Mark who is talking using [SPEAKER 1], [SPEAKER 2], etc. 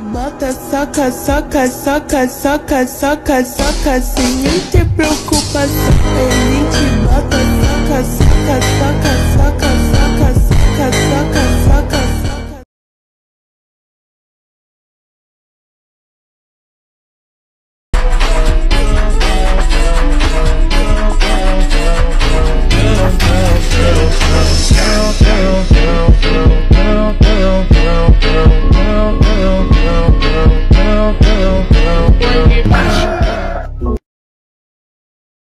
[SPEAKER 1] bota, soca, soca, soca, soca, soca, soca, sem nem ter preocupação. É Ele te